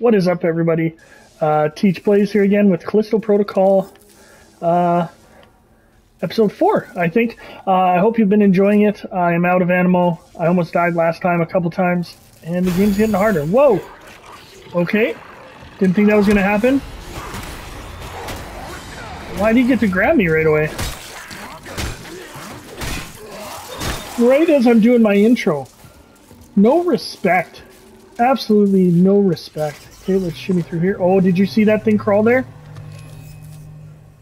What is up, everybody? Uh, Teach Plays here again with Callisto Protocol, uh, episode 4, I think. Uh, I hope you've been enjoying it. I am out of ammo. I almost died last time a couple times, and the game's getting harder. Whoa! Okay. Didn't think that was going to happen. Why did he get to grab me right away? Right as I'm doing my intro. No respect. Absolutely no respect. Okay, let's shimmy through here. Oh, did you see that thing crawl there?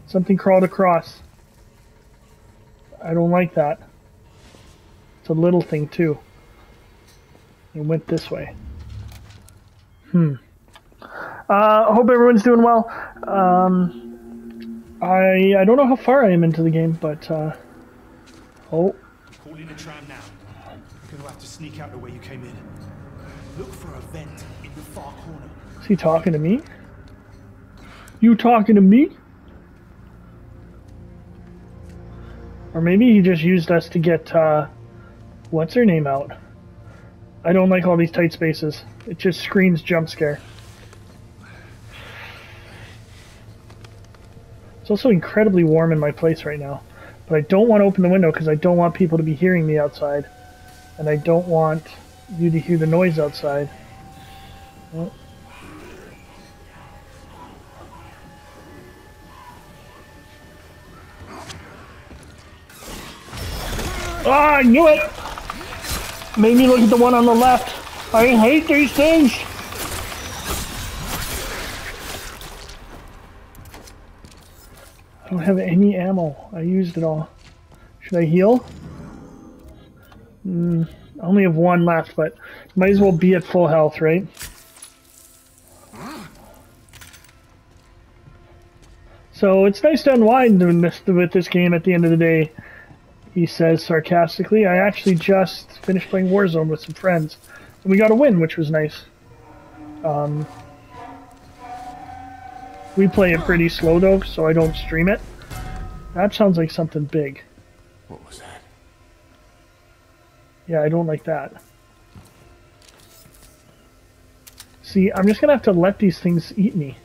Something crawled across. I don't like that. It's a little thing, too. It went this way. Hmm. Uh, hope everyone's doing well. Um, I I don't know how far I am into the game, but uh, oh, Call in a tram now. You're gonna have to sneak out the way you came in. Look for a vent in the far corner. is he talking to me? You talking to me? Or maybe he just used us to get uh, what's her name out. I don't like all these tight spaces. It just screams jump scare. It's also incredibly warm in my place right now. But I don't want to open the window because I don't want people to be hearing me outside. And I don't want you to hear the noise outside. Oh. Ah, I knew it! Made me look at the one on the left. I hate these things! I don't have any ammo. I used it all. Should I heal? Mm, I only have one left, but might as well be at full health, right? So it's nice to unwind with this game at the end of the day, he says sarcastically. I actually just finished playing Warzone with some friends, and we got a win, which was nice. Um, we play it pretty slow though, so I don't stream it. That sounds like something big. What was that? Yeah, I don't like that. See, I'm just gonna have to let these things eat me.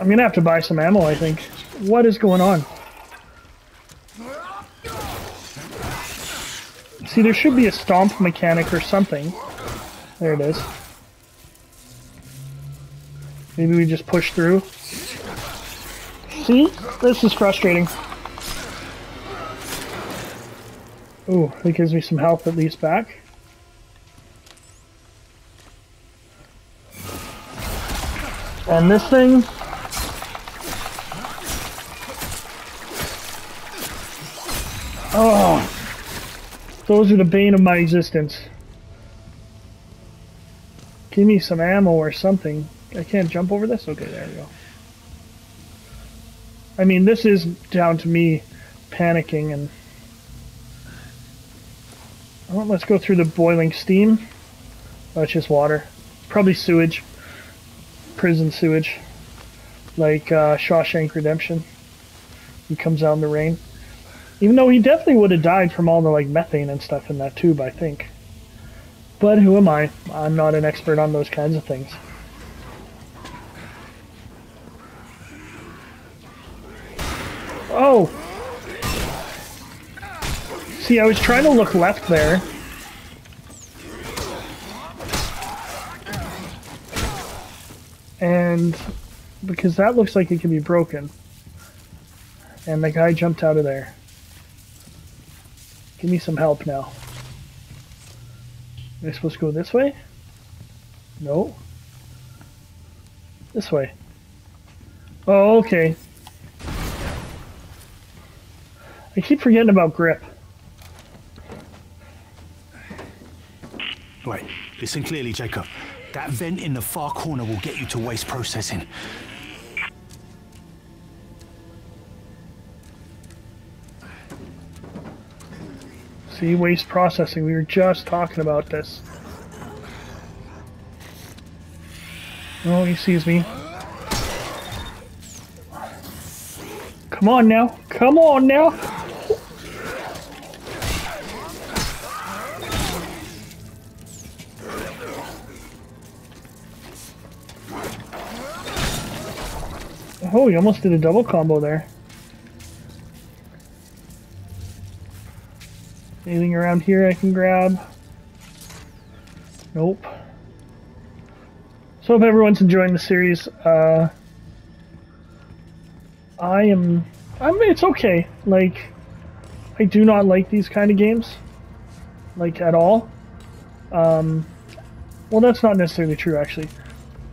I'm gonna have to buy some ammo, I think. What is going on? See, there should be a stomp mechanic or something. There it is. Maybe we just push through. See? This is frustrating. Ooh, that gives me some health at least back. And this thing... Oh! Those are the bane of my existence. Give me some ammo or something. I can't jump over this? Okay, there we go. I mean, this is down to me panicking and... Let's go through the boiling steam. Oh, it's just water. Probably sewage. Prison sewage. Like uh, Shawshank Redemption. He comes out in the rain. Even though he definitely would have died from all the like methane and stuff in that tube, I think. But who am I? I'm not an expert on those kinds of things. Oh! See, I was trying to look left there. And because that looks like it can be broken. And the guy jumped out of there. Give me some help now. Am I supposed to go this way? No. This way. Oh, okay. I keep forgetting about grip. Wait, listen clearly, Jacob. That vent in the far corner will get you to waste processing. See, waste processing. We were just talking about this. Oh, he sees me. Come on now. Come on now. Oh, you almost did a double combo there. Anything around here I can grab? Nope. So hope everyone's enjoying the series. Uh, I am. I mean, it's okay. Like, I do not like these kind of games, like at all. Um, well, that's not necessarily true, actually.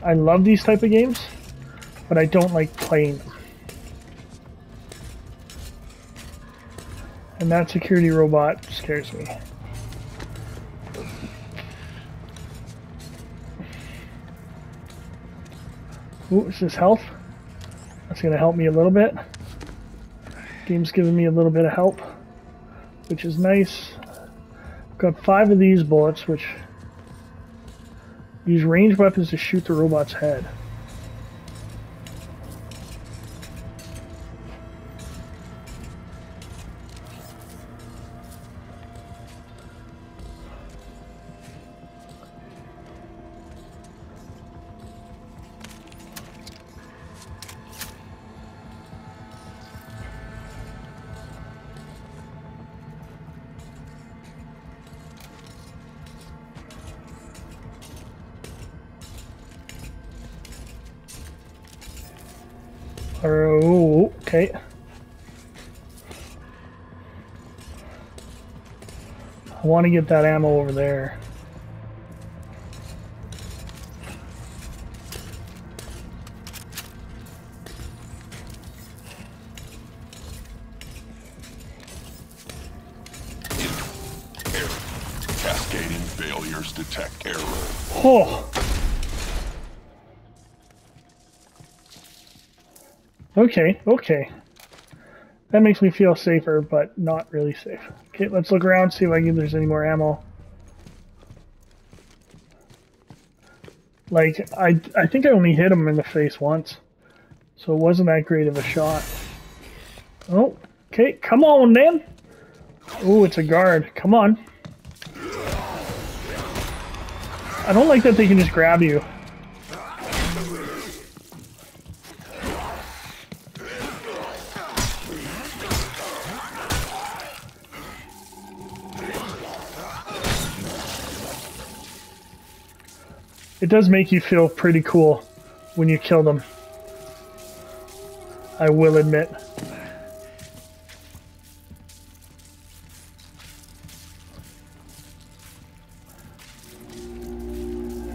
I love these type of games, but I don't like playing them. And that security robot scares me. Ooh, is this health? That's going to help me a little bit. Game's giving me a little bit of help, which is nice. I've Got five of these bullets, which use ranged weapons to shoot the robot's head. I want to get that ammo over there. Cascading failures detect error. Oh. Okay, okay. That makes me feel safer, but not really safe. Okay, let's look around, see if I can, there's any more ammo. Like, I, I think I only hit him in the face once. So it wasn't that great of a shot. Oh, okay, come on then. Oh, it's a guard. Come on. I don't like that they can just grab you. It does make you feel pretty cool when you kill them. I will admit.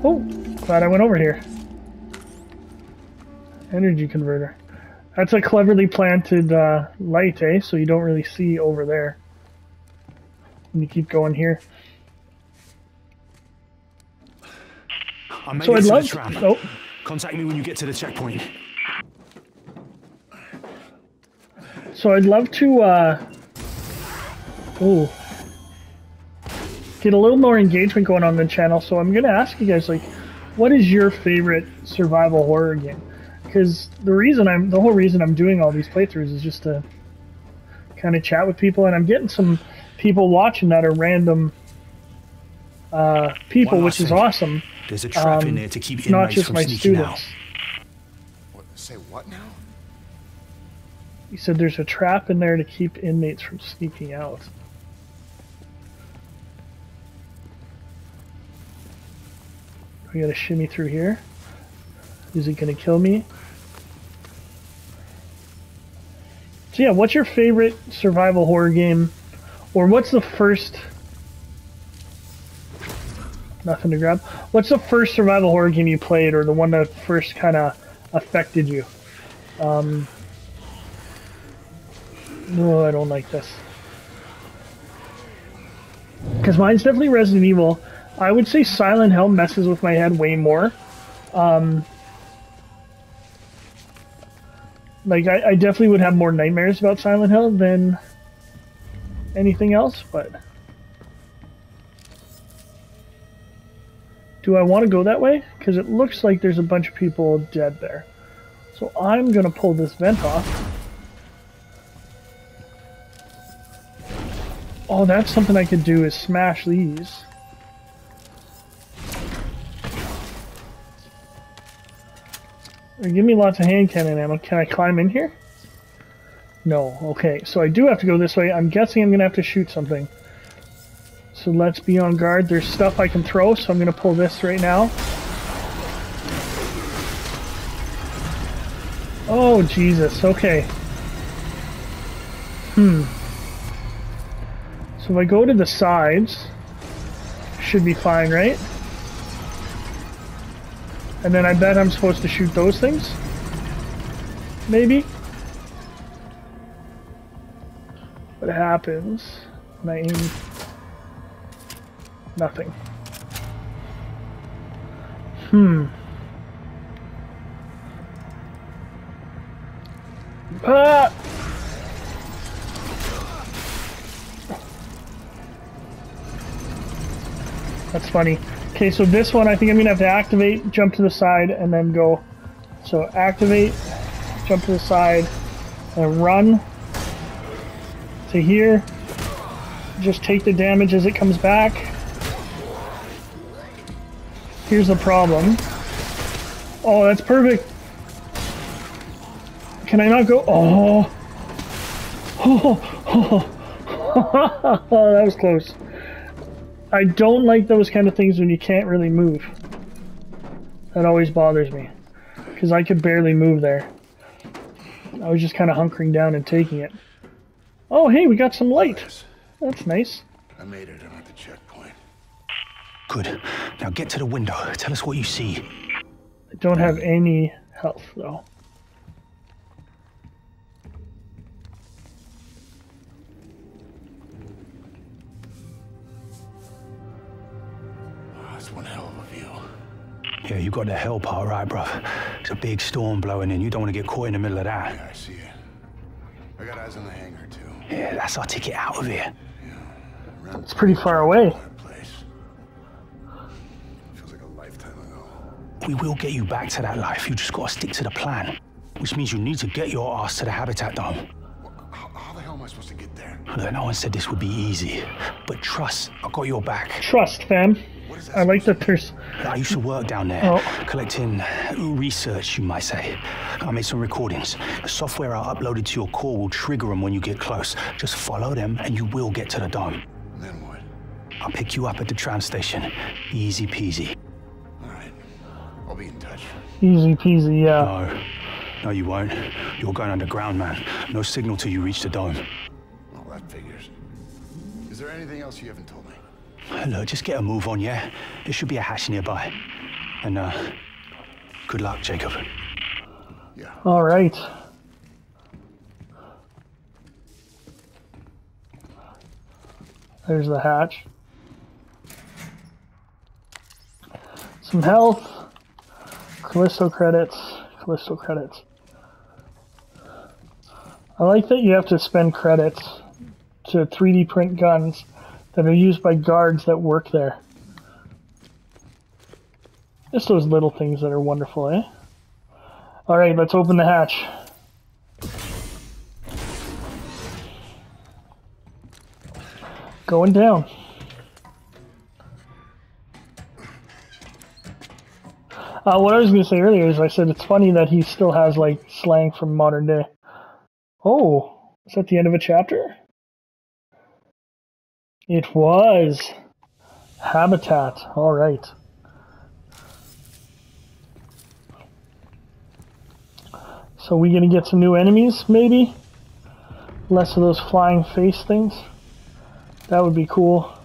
Oh, glad I went over here. Energy converter. That's a cleverly planted uh, light, eh? So you don't really see over there. And you keep going here. I made So it I'd to love. tram. Oh, Contact me when you get to the checkpoint. so I'd love to. Uh, oh, get a little more engagement going on the channel. So I'm gonna ask you guys, like, what is your favorite survival horror game? Because the reason I'm, the whole reason I'm doing all these playthroughs is just to kind of chat with people, and I'm getting some people watching that are random uh, people, which is awesome. There's a trap Um, in there to keep inmates from my sneaking out. What, say what now? He said there's a trap in there to keep inmates from sneaking out. We gotta shimmy through here. Is it gonna kill me? So yeah, what's your favorite survival horror game? Or what's the first Nothing to grab. What's the first survival horror game you played or the one that first kinda affected you? Um no, I don't like this. Because mine's definitely Resident Evil. I would say Silent Hill messes with my head way more. Um, like, I, I definitely would have more nightmares about Silent Hill than anything else, but. Do I want to go that way? Because it looks like there's a bunch of people dead there. So I'm going to pull this vent off. Oh, that's something I could do is smash these. Give me lots of hand cannon ammo. Can I climb in here? No. Okay, so I do have to go this way. I'm guessing I'm going to have to shoot something. So let's be on guard. There's stuff I can throw, so I'm going to pull this right now. Oh, Jesus. Okay. Hmm. So if I go to the sides, should be fine, right? And then I bet I'm supposed to shoot those things? Maybe? What happens when I aim? Nothing. Hmm. Ah! That's funny. Okay, so this one I think I'm gonna have to activate, jump to the side, and then go. So activate, jump to the side, and run to here. Just take the damage as it comes back. Here's the problem. Oh, that's perfect. Can I not go? Oh. Oh, oh. that was close. I don't like those kind of things when you can't really move. That always bothers me. Because I could barely move there. I was just kind of hunkering down and taking it. Oh, hey, we got some light. That's nice. I made it. Good. Now get to the window. Tell us what you see. I don't have any health, though. Ah, that's one hell of a view. Yeah, you got the hell part right, bruv. It's a big storm blowing in. You don't want to get caught in the middle of that. Yeah, I see it. I got eyes on the hangar, too. Yeah, that's our ticket out of here. Around It's pretty far away. We will get you back to that life. You just gotta stick to the plan. Which means you need to get your ass to the habitat dome. How, how the hell am I supposed to get there? Look, no one said this would be easy. But trust, I got your back. Trust, fam. What is that? I like that there's... I used to work down there, Oh. collecting research, you might say. I made some recordings. The software I uploaded to your core will trigger them when you get close. Just follow them and you will get to the dome. Then what? I'll pick you up at the tram station. Easy peasy. Easy peasy, yeah. No, no, you won't. You're going underground, man. No signal till you reach the dome. Well, that figures. Is there anything else you haven't told me? Look, just get a move on, yeah? There should be a hatch nearby. And, uh, good luck, Jacob. Yeah. All right. There's the hatch. Some health. Callisto credits. Callisto credits. I like that you have to spend credits to 3D print guns that are used by guards that work there. Just those little things that are wonderful, eh? Alright, let's open the hatch. Going down. Uh, what I was going to say earlier is I said it's funny that he still has like slang from modern day. Oh, is that the end of a chapter? It was. Habitat. All right. So we gonna get some new enemies, maybe? Less of those flying face things. That would be cool.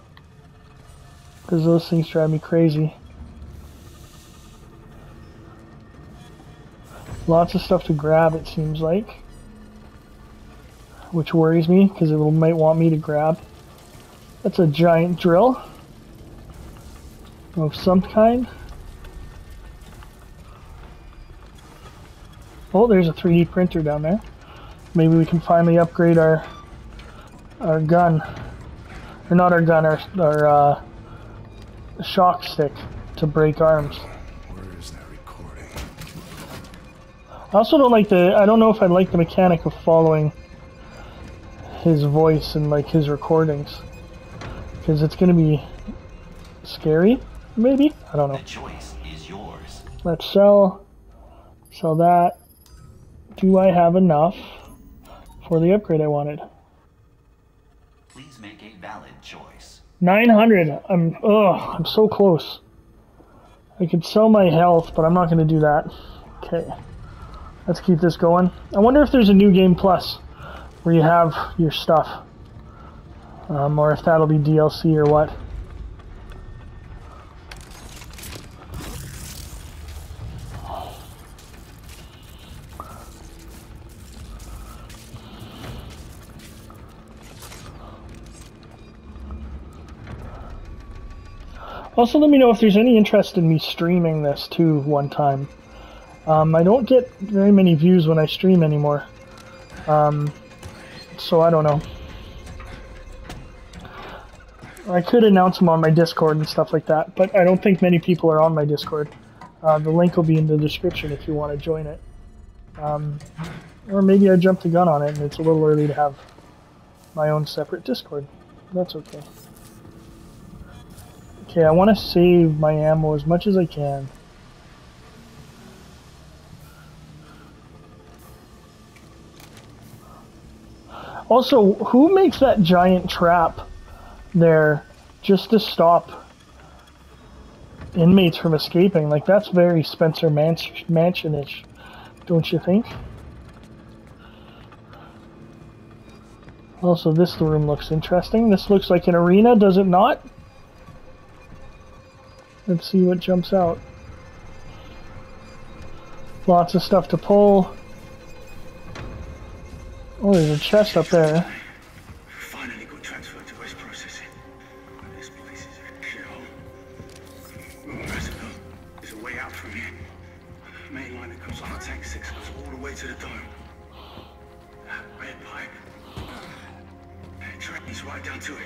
Because those things drive me crazy. Lots of stuff to grab, it seems like. Which worries me, because it might want me to grab. That's a giant drill. Of some kind. Oh, there's a 3D printer down there. Maybe we can finally upgrade our our gun, or not our gun, our our uh, shock stick to break arms. I also don't like the. I don't know if I like the mechanic of following his voice and like his recordings, because it's gonna be scary. Maybe I don't know. The choice is yours. Let's sell. Sell that, do I have enough for the upgrade I wanted? Please make a valid choice. 900. I'm, ugh, I'm so close. I could sell my health, but I'm not going to do that. Okay. Let's keep this going. I wonder if there's a new game plus where you have your stuff. Um, or if that'll be DLC or what. Also, let me know if there's any interest in me streaming this too one time. Um, I don't get very many views when I stream anymore. Um, so I don't know. I could announce them on my Discord and stuff like that, but I don't think many people are on my Discord. Uh, the link will be in the description if you want to join it. Um, or maybe I jumped the gun on it and it's a little early to have my own separate Discord. That's okay. Okay, I want to save my ammo as much as I can. Also, who makes that giant trap there just to stop inmates from escaping? Like, that's very Spencer Mansion-ish, don't you think? Also, this room looks interesting. This looks like an arena, does it not? Let's see what jumps out. Lots of stuff to pull. Oh, there's a chest up there. Finally got transferred to Waste Processing. This place is a shithole. Reservoir is a way out from here. The main line that comes off Tank 6 goes all the way to the dome. That red pipe. Right down to it.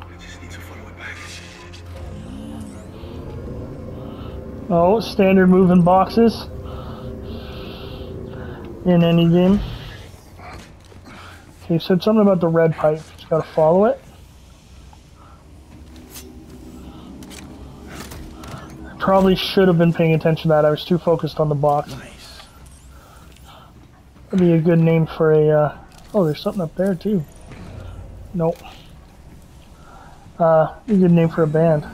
I just need to follow it back. Oh, standard moving boxes in any game. Okay, said something about the red pipe. Just gotta follow it. Probably should have been paying attention to that. I was too focused on the box. Nice. That'd be a good name for a. Uh... Oh, there's something up there too. Nope. Uh, a good name for a band.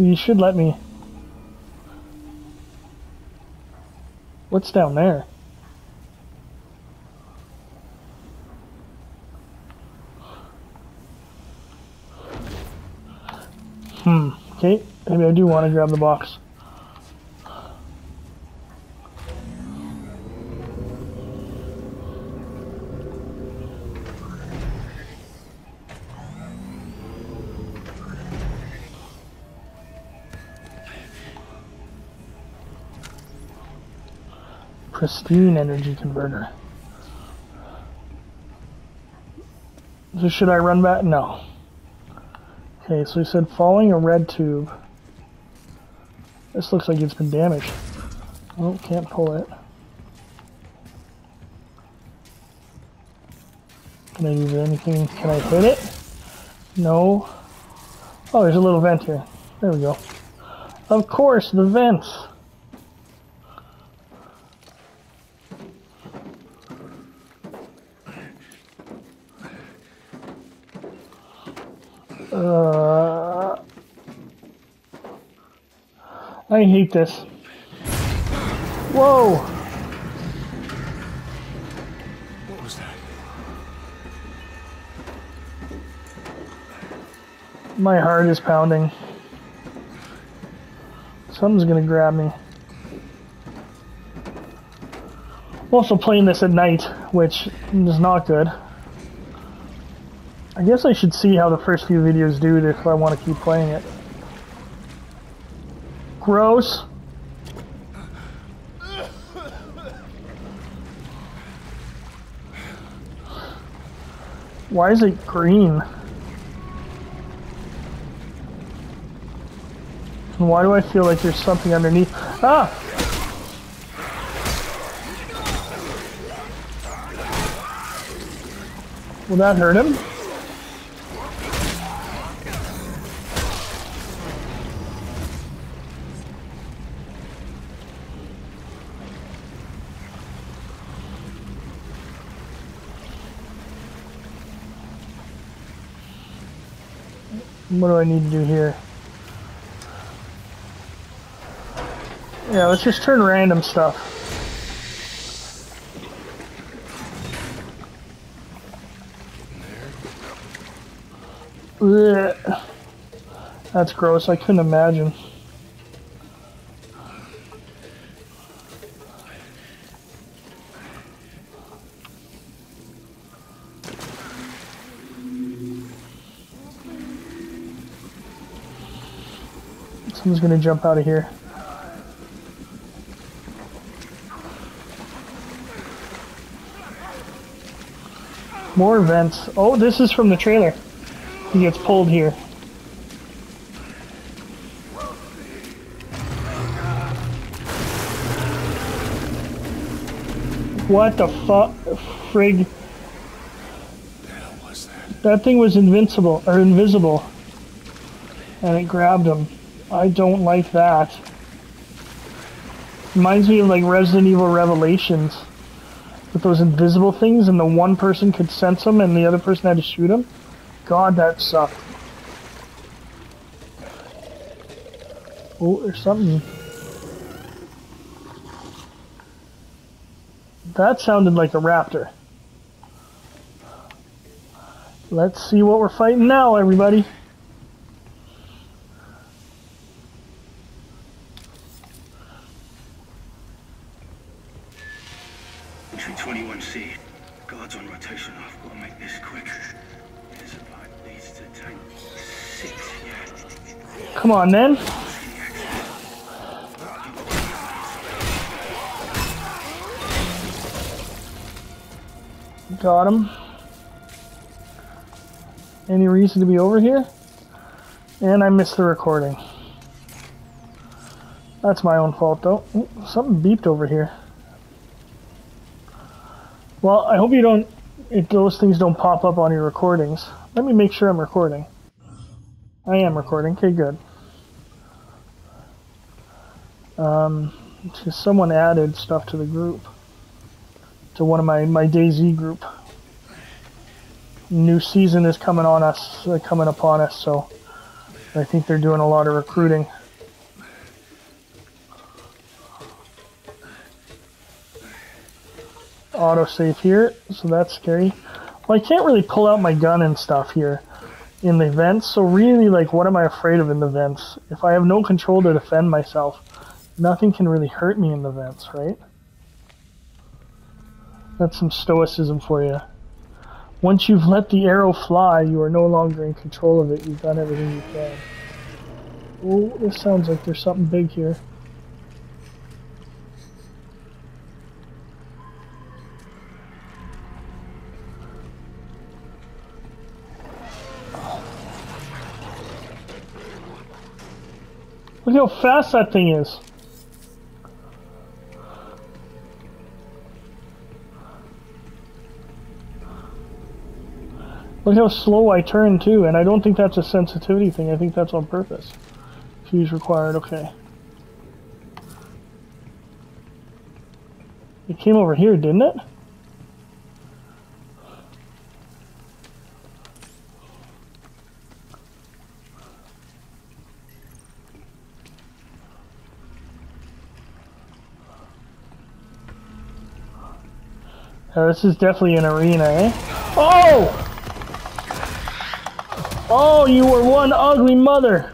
So you should let me... What's down there? Hmm. Okay, maybe I do want to grab the box. Pristine energy converter. So should I run back? No. Okay, so he said following a red tube. This looks like it's been damaged. Oh, can't pull it. Can I do anything? Can I hit it? No. Oh, there's a little vent here. There we go. Of course, the vents. Uh, I hate this. Whoa! What was that? My heart is pounding. Something's gonna grab me. I'm also playing this at night, which is not good. I guess I should see how the first few videos do if I want to keep playing it. Gross. Why is it green? And why do I feel like there's something underneath? Ah! Will that hurt him? What do I need to do here? Yeah, let's just turn random stuff. Ugh. That's gross. I couldn't imagine. Someone's gonna jump out of here. More vents. Oh, this is from the trailer. He gets pulled here. What the fuck? Frig. That thing was invincible, or invisible. And it grabbed him. I don't like that. Reminds me of like Resident Evil Revelations. With those invisible things and the one person could sense them and the other person had to shoot them. God, that sucked. Oh, there's something. That sounded like a raptor. Let's see what we're fighting now, everybody. Entry 21C. Guards on rotation off. Gotta make this quick. There's about these to tank six, yeah. Come on, then. Got him. Any reason to be over here? And I missed the recording. That's my own fault, though. Ooh, something beeped over here. Well, I hope you don't, if those things don't pop up on your recordings. Let me make sure I'm recording. I am recording. Okay, good. Um, someone added stuff to the group. To one of my, my DayZ group. New season is coming on us, uh, coming upon us, so I think they're doing a lot of recruiting. Autosave here, so that's scary. Well, I can't really pull out my gun and stuff here in the vents, so really, like, what am I afraid of in the vents? If I have no control to defend myself, nothing can really hurt me in the vents, right? That's some stoicism for you. Once you've let the arrow fly, you are no longer in control of it. You've done everything you can. Oh, this sounds like there's something big here. Look how fast that thing is. Look how slow I turn too, and I don't think that's a sensitivity thing. I think that's on purpose. Fuse required, okay. It came over here, didn't it? Uh, this is definitely an arena, eh? Oh! Oh, you were one ugly mother!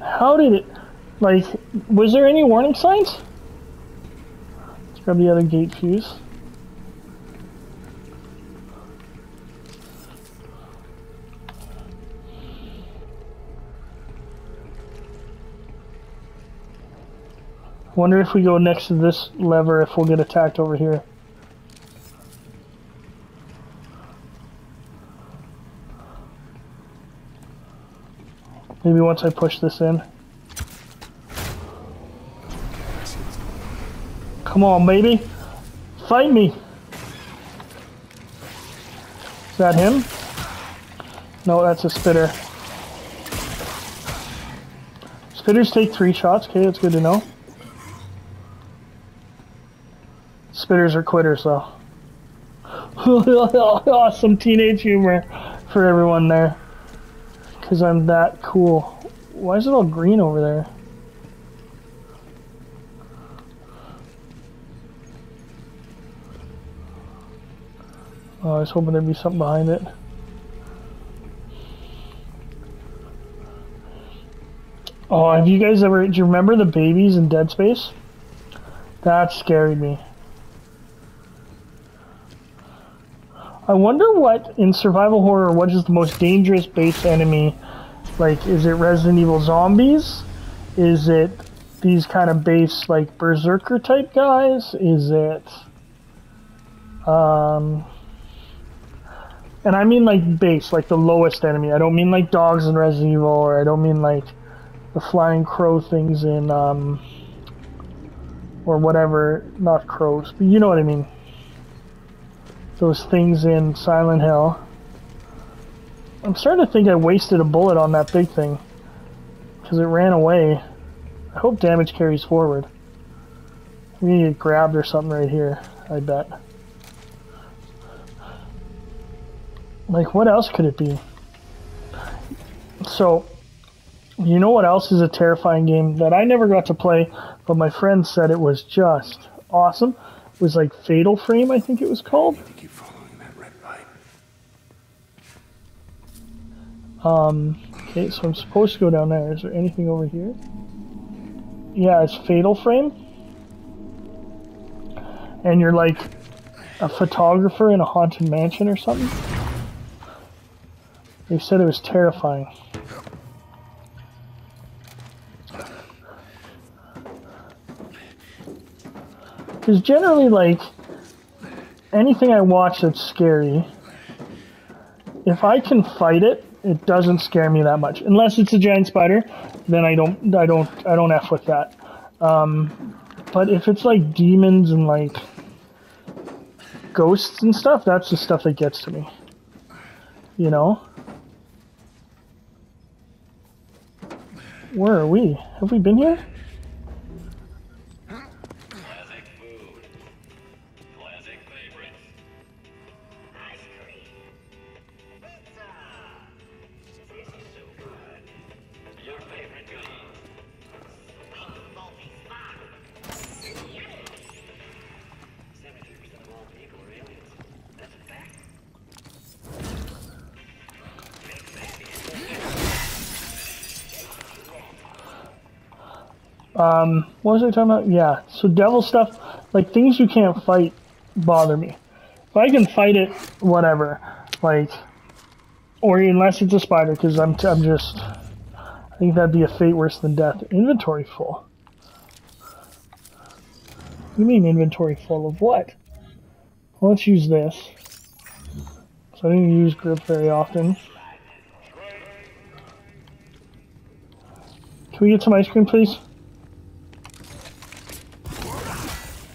How did it... Like, was there any warning signs? Let's grab the other gate fuse. Wonder if we go next to this lever if we'll get attacked over here. Maybe once I push this in. Come on, baby. Fight me. Is that him? No, that's a spitter. Spitters take three shots. Okay, that's good to know. Spitters are quitters, though. awesome teenage humor for everyone there. Because I'm that cool. Why is it all green over there? Oh, I was hoping there'd be something behind it. Oh, have you guys ever? Do you remember the babies in Dead Space? That scared me. I wonder what in survival horror, what is the most dangerous base enemy? Like, is it Resident Evil zombies? Is it these kind of base like berserker type guys? Is it um and I mean like base, like the lowest enemy. I don't mean like dogs in Resident Evil, or I don't mean like the flying crow things in, um, or whatever, not crows, but you know what I mean. Those things in Silent Hill. I'm starting to think I wasted a bullet on that big thing, because it ran away. I hope damage carries forward. We need to get grabbed or something right here, I bet. Like, what else could it be? So, you know what else is a terrifying game that I never got to play, but my friend said it was just awesome? It was like Fatal Frame, I think it was called. Keep following that red light. Um, okay, so I'm supposed to go down there. Is there anything over here? Yeah, it's Fatal Frame. And you're like a photographer in a haunted mansion or something. They said it was terrifying. Because generally, like, anything I watch that's scary, if I can fight it, it doesn't scare me that much. Unless it's a giant spider, then I don't, I don't, I don't f with that. Um, but if it's like demons and like ghosts and stuff, that's the stuff that gets to me. You know? Where are we? Have we been here? Um, what was I talking about? Yeah, so devil stuff, like things you can't fight, bother me. If I can fight it, whatever. Like, or unless it's a spider, because I'm, I'm just, I think that'd be a fate worse than death. Inventory full. You mean inventory full of what? Well, let's use this. So I didn't use grip very often. Can we get some ice cream, please?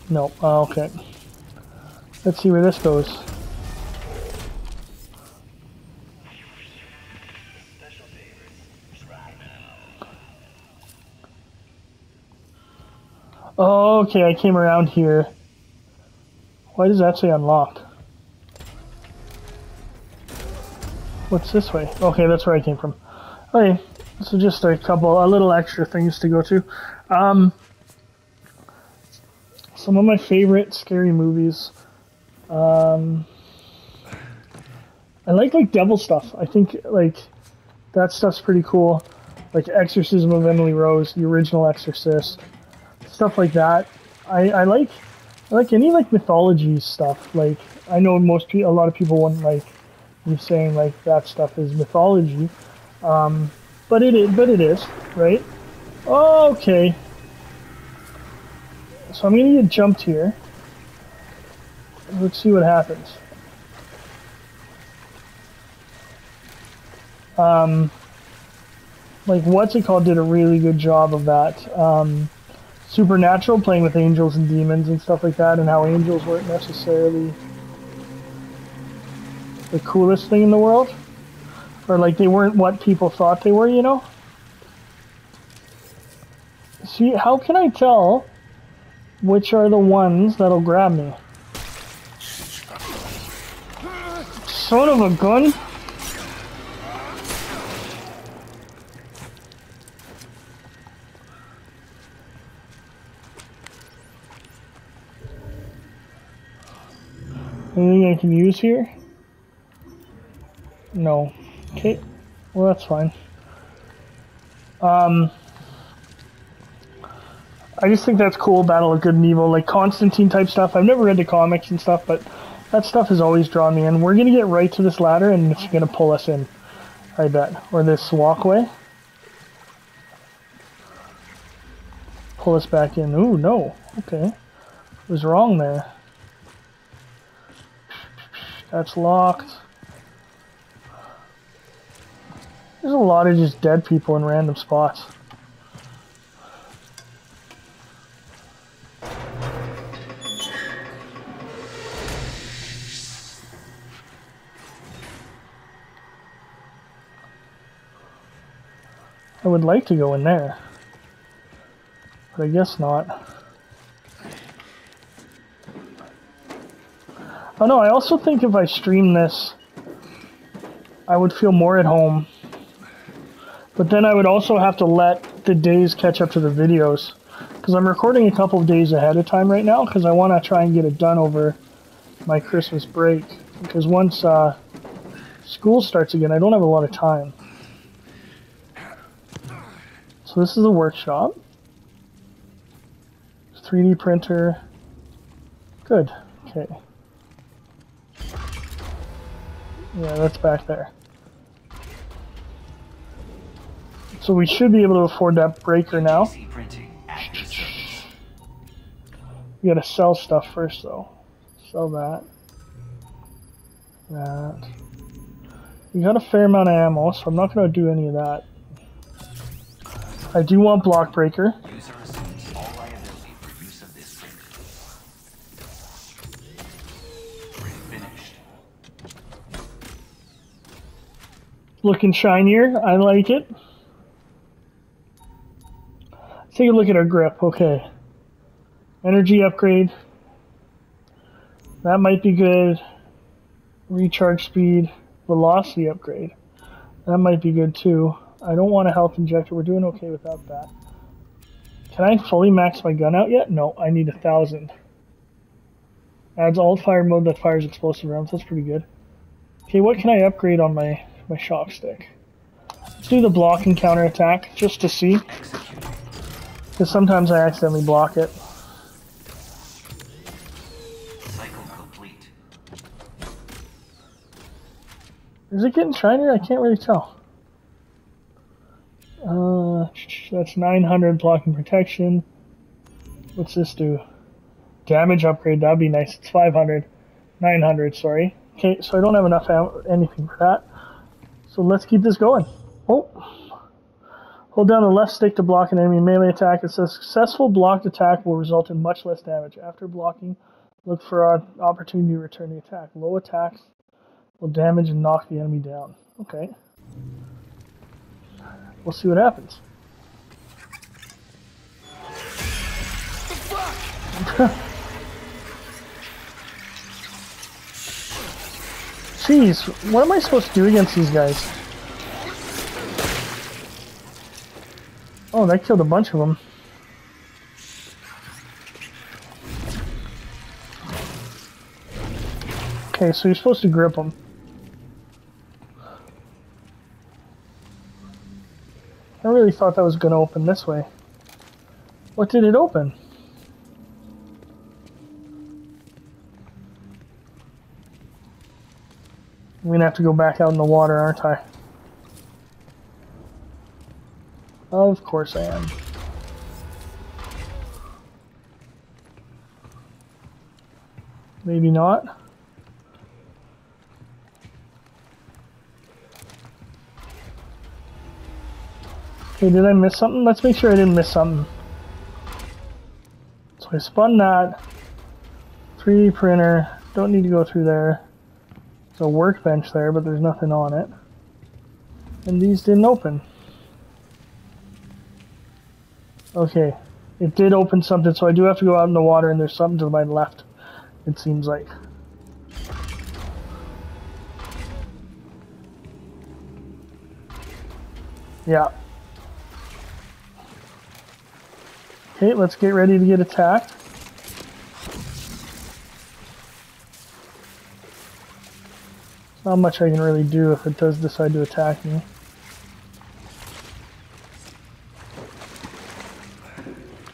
No. Oh, okay. Let's see where this goes. Oh, okay, I came around here. Why does that say unlocked? What's this way? Okay, that's where I came from. Okay, so just a couple, a little extra things to go to. Um, some of my favorite scary movies. Um, I like like devil stuff. I think like that stuff's pretty cool. Like Exorcism of Emily Rose, the original Exorcist, stuff like that. I, I like I like any like mythology stuff. Like I know most people, a lot of people wouldn't like me saying like that stuff is mythology, um, but it is. But it is right. Okay. So I'm gonna get jumped here. Let's see what happens. Um, like what's it called did a really good job of that. Um, Supernatural playing with angels and demons and stuff like that, and how angels weren't necessarily the coolest thing in the world, or like they weren't what people thought they were. You know. See, how can I tell which are the ones that'll grab me? Son of a gun! Anything I can use here? No. Okay. Well, that's fine. Um, I just think that's cool. Battle of Good and Evil, like Constantine type stuff. I've never read the comics and stuff, but that stuff has always drawn me in. We're gonna get right to this ladder, and it's gonna pull us in. I bet, or this walkway. Pull us back in. Ooh, no. Okay, was wrong there. That's locked. There's a lot of just dead people in random spots. Would like to go in there. But I guess not. Oh no, I also think if I stream this, I would feel more at home. But then I would also have to let the days catch up to the videos. Because I'm recording a couple of days ahead of time right now, because I want to try and get it done over my Christmas break. Because once uh, school starts again, I don't have a lot of time. So this is a workshop. 3D printer. Good. Okay. Yeah, that's back there. So we should be able to afford that breaker now. PC printing at your service. We gotta sell stuff first though. Sell that. That. We got a fair amount of ammo, so I'm not gonna do any of that. I do want block breaker. Looking shinier. I like it. Let's take a look at our grip. Okay. Energy upgrade. That might be good. Recharge speed. Velocity upgrade. That might be good too. I don't want a health injector. We're doing okay without that. Can I fully max my gun out yet? No, I need a thousand. Adds alt fire mode that fires explosive rounds. That's pretty good. Okay, what can I upgrade on my my shock stick? Let's do the block and counter attack just to see. Because sometimes I accidentally block it. Cycle complete. Is it getting shinier? I can't really tell. Uh, that's 900 blocking protection. What's this do? Damage upgrade, that'd be nice. It's 500. 900, sorry. Okay, so I don't have enough anything for that. So let's keep this going. Oh. Hold down the left stick to block an enemy melee attack. It says successful blocked attack will result in much less damage. After blocking, look for an opportunity to return the attack. Low attacks will damage and knock the enemy down. Okay. We'll see what happens. Jeez, what am I supposed to do against these guys? Oh, that killed a bunch of them. Okay, so you're supposed to grip them. Really thought that was going to open this way. What did it open? I'm going to have to go back out in the water, aren't I? Of course I am. Maybe not. Okay, did I miss something? Let's make sure I didn't miss something. So I spun that. 3D printer. Don't need to go through there. There's a workbench there, but there's nothing on it. And these didn't open. Okay. It did open something, so I do have to go out in the water, and there's something to my left, it seems like. Yeah. Okay, let's get ready to get attacked. Not much I can really do if it does decide to attack me.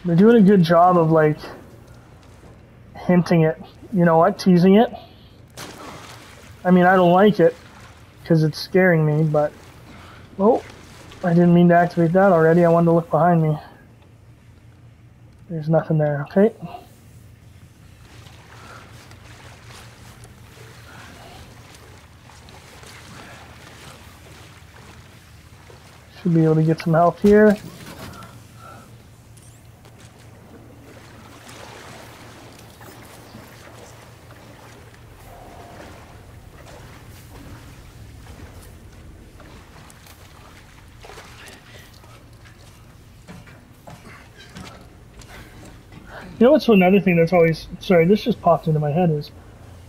They're doing a good job of like hinting it. You know what? Teasing it. I mean, I don't like it because it's scaring me, but oh, I didn't mean to activate that already. I wanted to look behind me. There's nothing there, okay? Should be able to get some health here. You know what's another thing that's always sorry, this just popped into my head is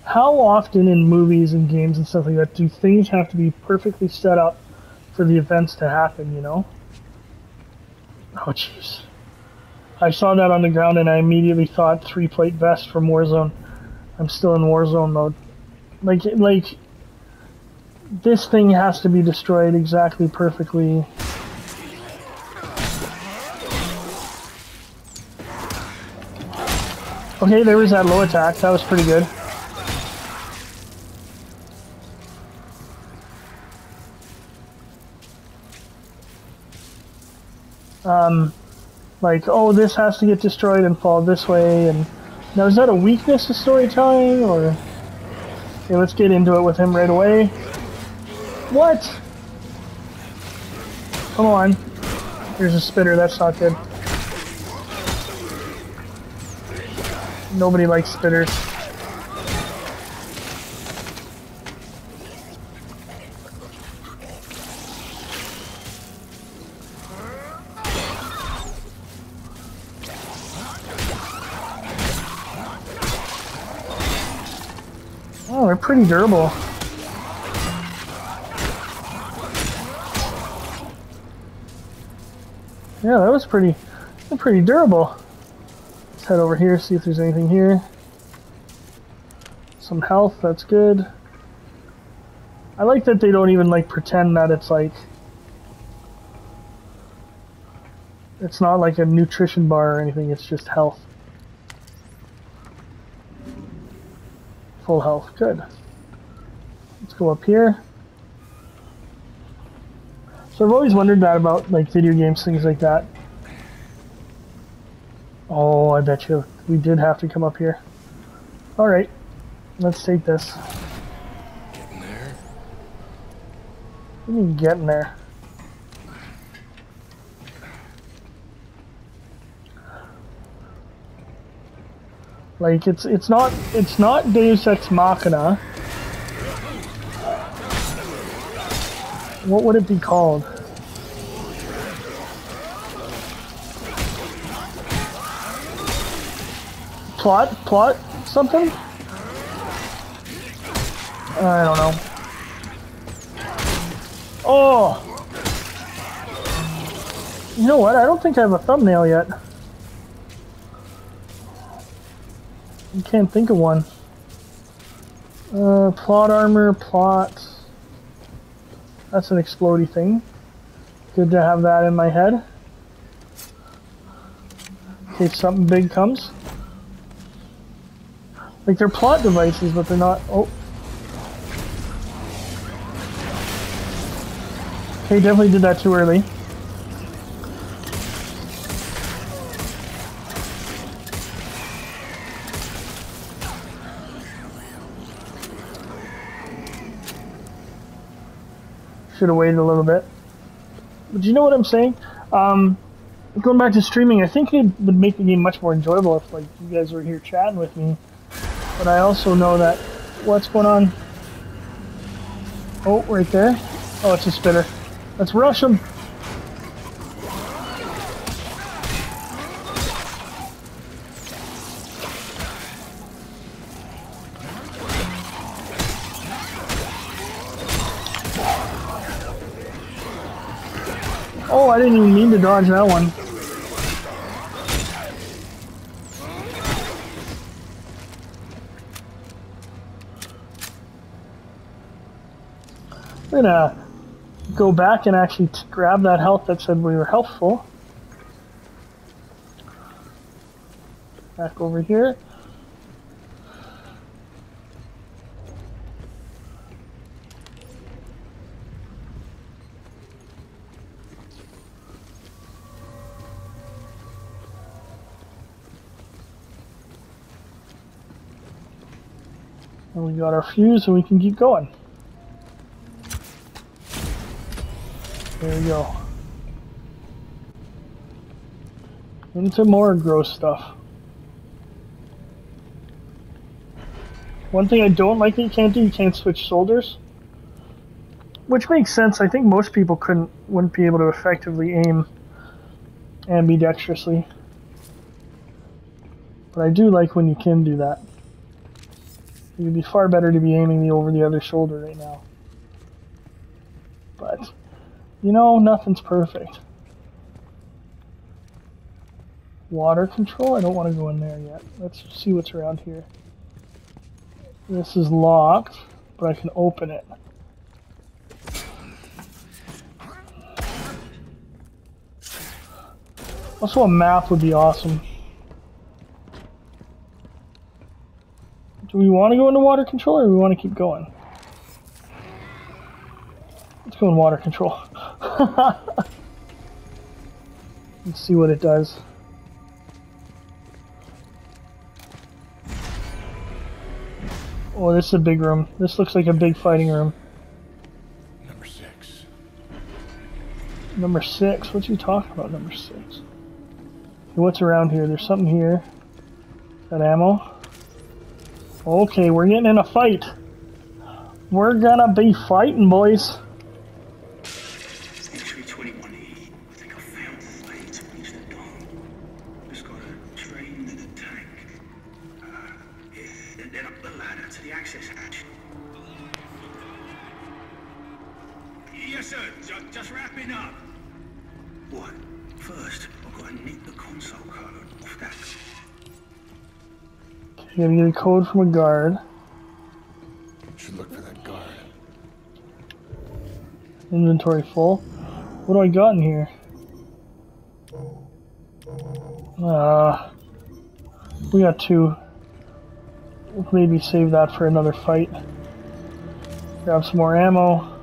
how often in movies and games and stuff like that do things have to be perfectly set up for the events to happen, you know? Oh jeez. I saw that on the ground and I immediately thought three plate vest from Warzone. I'm still in Warzone mode. Like like this thing has to be destroyed exactly perfectly. Okay, there was that low attack. That was pretty good. Um, like, oh, this has to get destroyed and fall this way. And now, is that a weakness to storytelling, or? Okay, let's get into it with him right away. What? Come on. There's a spinner. That's not good. Nobody likes spitters. Oh, they're pretty durable. Yeah, that was pretty, pretty durable. Let's head over here, see if there's anything here. Some health, that's good. I like that they don't even like pretend that it's like it's not like a nutrition bar or anything, it's just health. Full health, good. Let's go up here. So I've always wondered that about like video games, things like that. Oh, I bet you we did have to come up here. Alright, let's take this. Getting there. We need to get in there. Like it's it's not it's not Deus Ex Machina. What would it be called? Plot? Plot? Something? I don't know. Oh! You know what? I don't think I have a thumbnail yet. I can't think of one. Uh, plot armor, plot. That's an explodey thing. Good to have that in my head. In case something big comes. Like they're plot devices, but they're not. Oh. Okay, definitely did that too early. Should have waited a little bit. But you know what I'm saying? Um, going back to streaming, I think it would make the game much more enjoyable if like you guys were here chatting with me. But I also know that what's going on. Oh, right there. Oh, it's a spitter. Let's rush him. Oh, I didn't even mean to dodge that one. I'm gonna go back and actually grab that health that said we were healthful. Back over here. And we got our fuse and we can keep going. There we go. Into more gross stuff. One thing I don't like that you can't do, you can't switch shoulders. Which makes sense. I think most people couldn't wouldn't be able to effectively aim ambidextrously. But I do like when you can do that. It would be far better to be aiming the over the other shoulder right now. But you know, nothing's perfect. Water control? I don't want to go in there yet. Let's see what's around here. This is locked, but I can open it. Also, a map would be awesome. Do we want to go into water control or do we want to keep going? Let's go in water control. Let's see what it does. Oh, this is a big room. This looks like a big fighting room. Number six. Number six? What you talking about, number six? Okay, what's around here? There's something here. Got ammo. Okay, we're getting in a fight. We're gonna be fighting, boys. Gotta get a code from a guard. Should look for that guard. Inventory full. What do I got in here? Uh, we got two. Maybe save that for another fight. Grab some more ammo.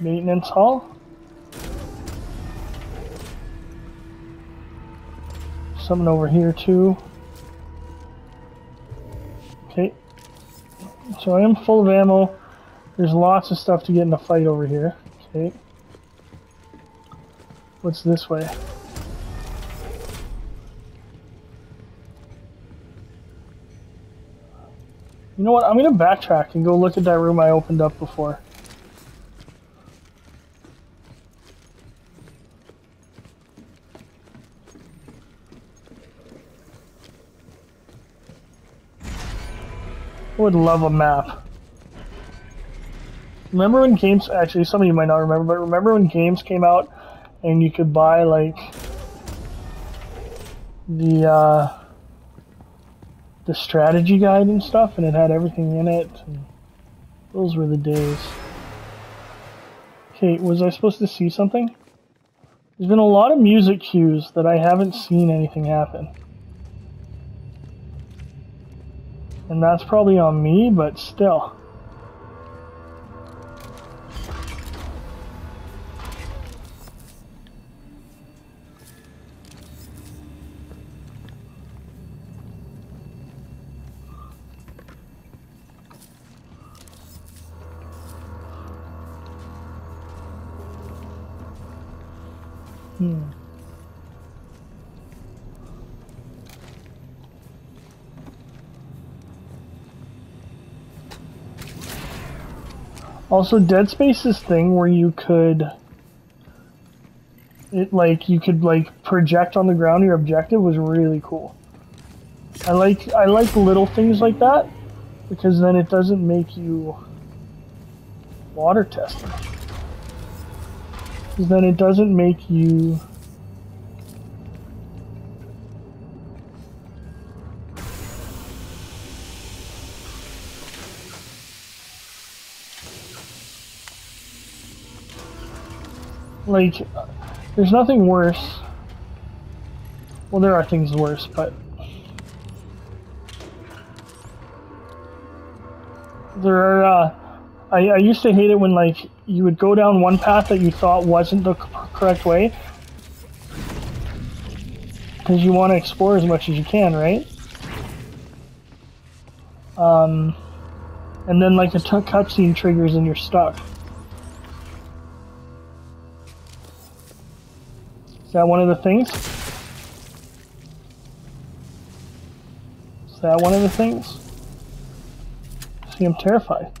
Maintenance hall. Something over here too. Okay. So I am full of ammo. There's lots of stuff to get in a fight over here. Okay. What's this way? You know what? I'm gonna backtrack and go look at that room I opened up before. Would love a map. Remember when games actually some of you might not remember, but remember when games came out and you could buy like the uh the strategy guide and stuff and it had everything in it those were the days. Okay, was I supposed to see something? There's been a lot of music cues that I haven't seen anything happen. And that's probably on me, but still. Also, Dead Space's thing where you could, it like you could like project on the ground your objective was really cool. I like I like little things like that because then it doesn't make you water testing. Because then it doesn't make you like there's nothing worse. Well there are things worse but there are uh, I, I used to hate it when like you would go down one path that you thought wasn't the correct way. Because you want to explore as much as you can right? Um and then like a cutscene triggers and you're stuck Is that one of the things? Is that one of the things? See, I'm terrified.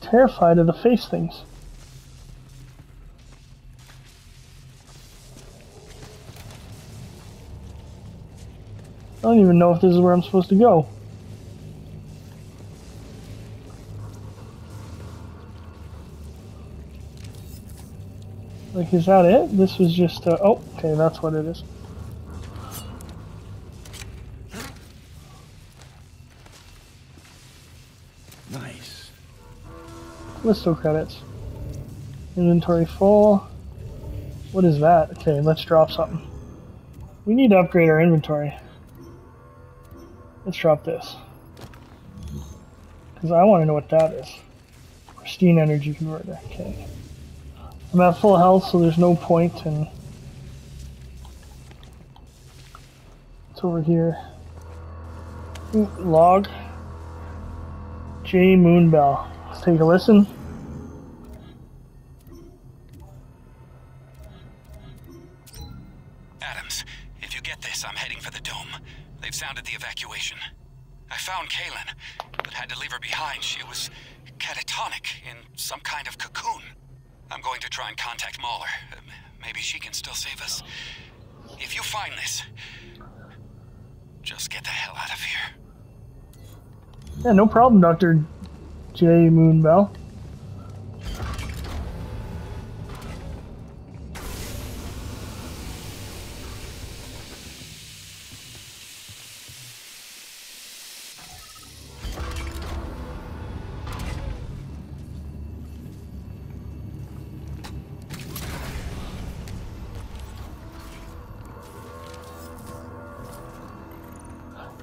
Terrified of the face things. I don't even know if this is where I'm supposed to go. Like, is that it? This was just, uh, oh, okay, that's what it is. Nice. Callisto credits. Inventory full. What is that? Okay, let's drop something. We need to upgrade our inventory. Let's drop this. Because I want to know what that is. Pristine energy converter. Okay. I'm at full health, so there's no point in. It's over here. Log. J Moonbell. Let's take a listen. Adams, if you get this, I'm heading for the dome. They've sounded the evacuation. I found Kaylin, but had to leave her behind. She was catatonic in some kind of cocoon. I'm going to try and contact Mahler. Uh, Maybe she can still save us. If you find this, just get the hell out of here. Yeah, no problem, Dr. J Moonbell.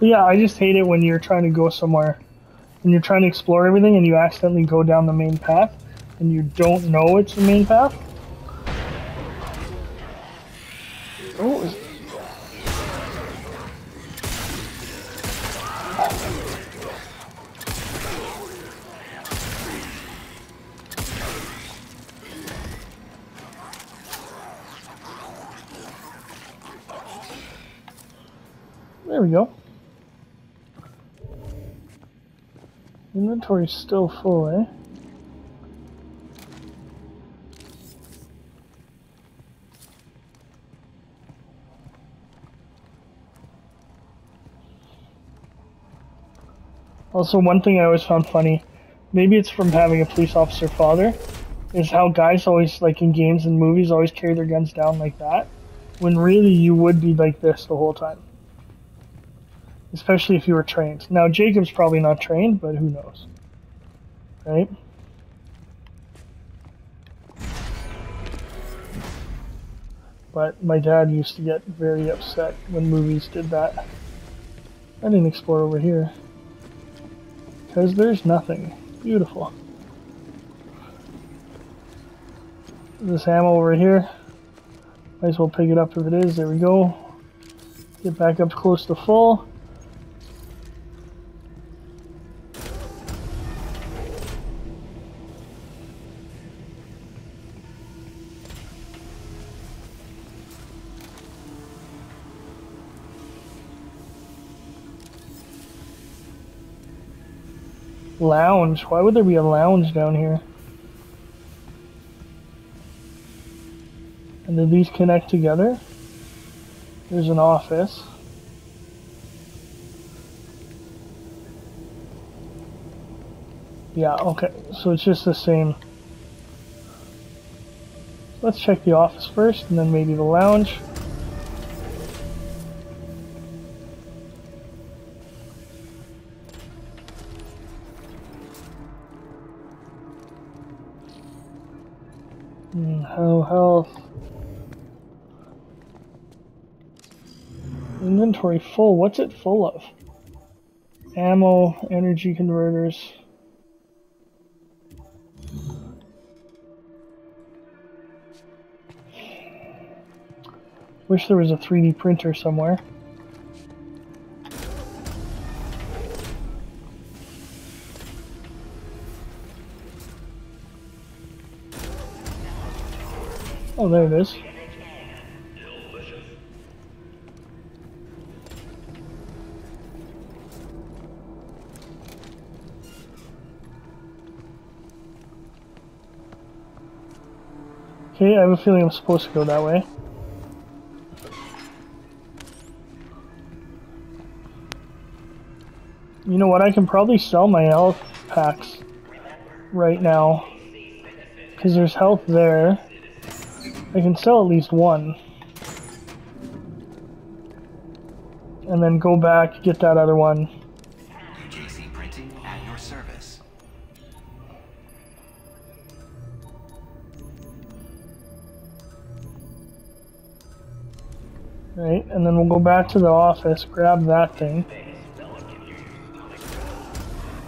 Yeah, I just hate it when you're trying to go somewhere and you're trying to explore everything and you accidentally go down the main path and you don't know it's the main path. Inventory's still full, eh? Also, one thing I always found funny, maybe it's from having a police officer father, is how guys always, like in games and movies, always carry their guns down like that, when really you would be like this the whole time. Especially if you were trained. Now, Jacob's probably not trained, but who knows? Right? But my dad used to get very upset when movies did that. I didn't explore over here. Because there's nothing. Beautiful. This ammo over here. Might as well pick it up if it is. There we go. Get back up close to full. Lounge. Why would there be a lounge down here? And do these connect together? There's an office. Yeah, okay. So it's just the same. Let's check the office first, and then maybe the lounge. Oh, How health. Inventory full. What's it full of? Ammo, energy converters. Wish there was a 3D printer somewhere. Oh, there it is. Okay, I have a feeling I'm supposed to go that way. You know what? I can probably sell my health packs right now. Because there's health there. I can sell at least one. And then go back, get that other one. JC Printing at your service. Right, and then we'll go back to the office, grab that thing.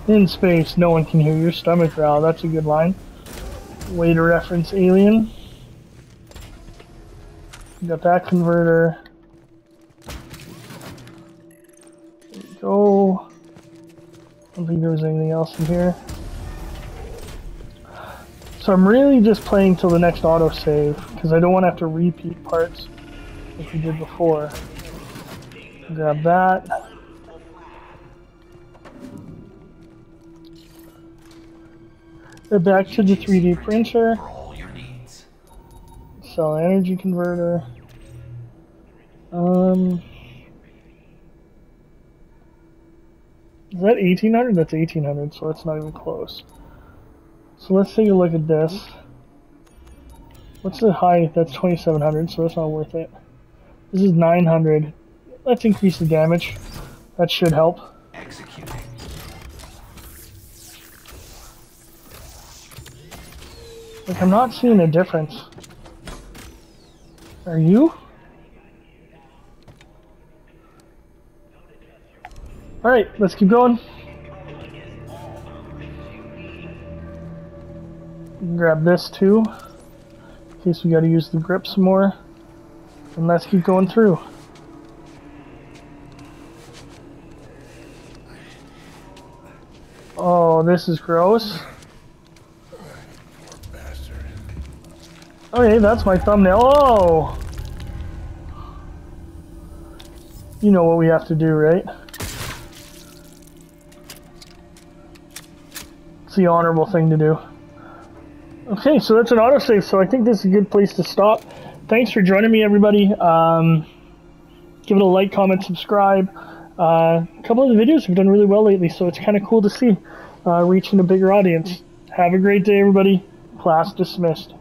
In space, no one can hear your stomach growl. That's a good line. Way to reference Alien. Got that converter. Go. I don't think there was anything else in here. So I'm really just playing till the next autosave, because I don't want to have to repeat parts like we did before. Grab that. Head back to the 3D printer. Sell energy converter. Um, is that 1800? That's 1800, so that's not even close. So let's take a look at this. What's the height? That's 2700, so that's not worth it. This is 900. Let's increase the damage. That should help. Executing. Like, I'm not seeing a difference. Are you? Alright, let's keep going. Grab this too. In case we gotta use the grip some more. And let's keep going through. Oh, this is gross. Oh, okay, that's my thumbnail. Oh! You know what we have to do, right? The honorable thing to do. Okay, so that's an autosave, so I think this is a good place to stop. Thanks for joining me, everybody. Um, give it a like, comment, subscribe. Uh, a couple of the videos have done really well lately, so it's kind of cool to see uh, reaching a bigger audience. Have a great day, everybody. Class dismissed.